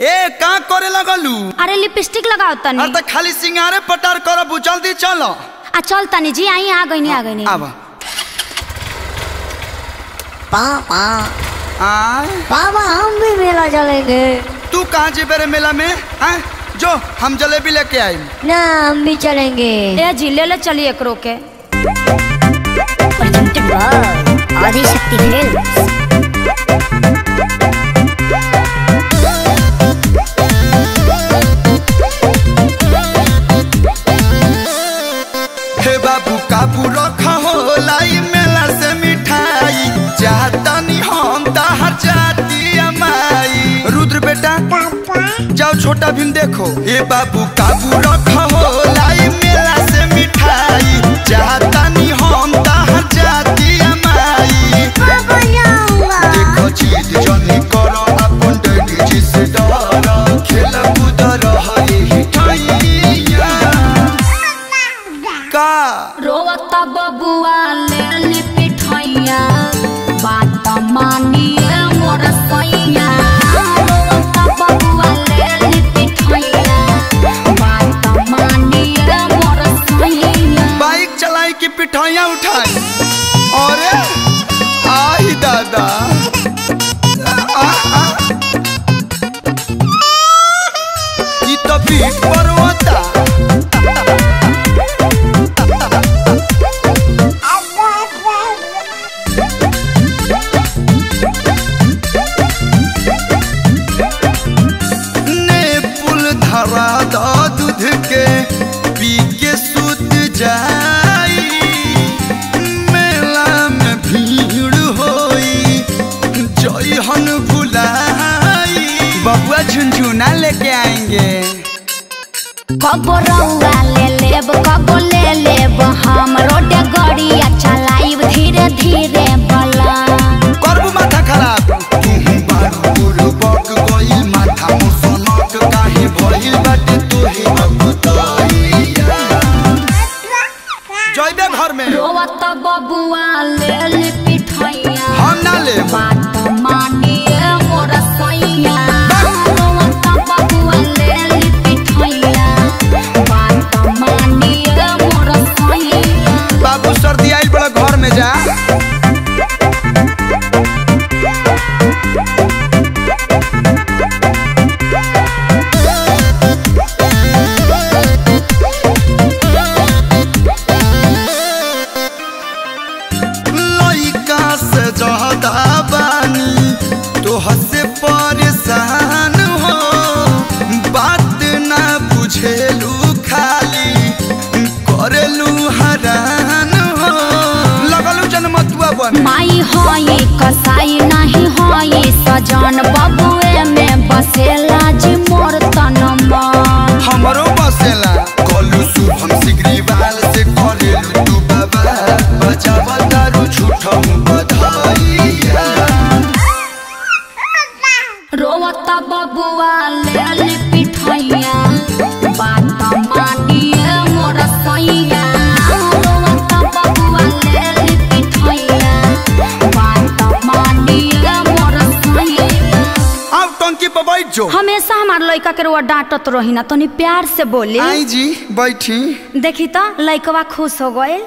ए का करे लगलू? अरे लिपस्टिक लगाओ तनी। अरे त खाली सिंगारे पटार करब जल्दी चलो। आ चल तनी जी आई आ गई आ गई। आब। पापा। आय। पापा हम भी मेला चलेंगे। तू कहाँ जेबे रे मेला में? हैं जो हम जलेबी लेके आई ना हम भी चलेंगे। ए जी ले ले चली एकरो के। presented by बाबू काबू रखा हो लाई मेला से मिठाई। चाहतनी हम तहर जाती माई रुद्र बेटा जाओ छोटा भीम देखो। ए बाबू काबू रखा हो लाई मेला का? रोता बबुआ ले पिठैया बात मानिए मोर सैया। रोवता बबुआ ले पिठैया बात मानिए मोर सैया। बाइक चलाई की पिठाइयाँ उठाई? अरे! जाई। मेला में भीड़ होई। जोई हन बुलाई बबुआ झुनझुना लेके आएँगे। कबो रउआ ले बबुआ ले बुझेलू खाली करू हरान हो। लगलू जन्मतुआ बन माई होई जो हमेशा हमार लड़का के रुआ डांटत रही ना तनी प्यार से बोली। आई जी बैठी। देखी तो लड़कवा खुश हो गए।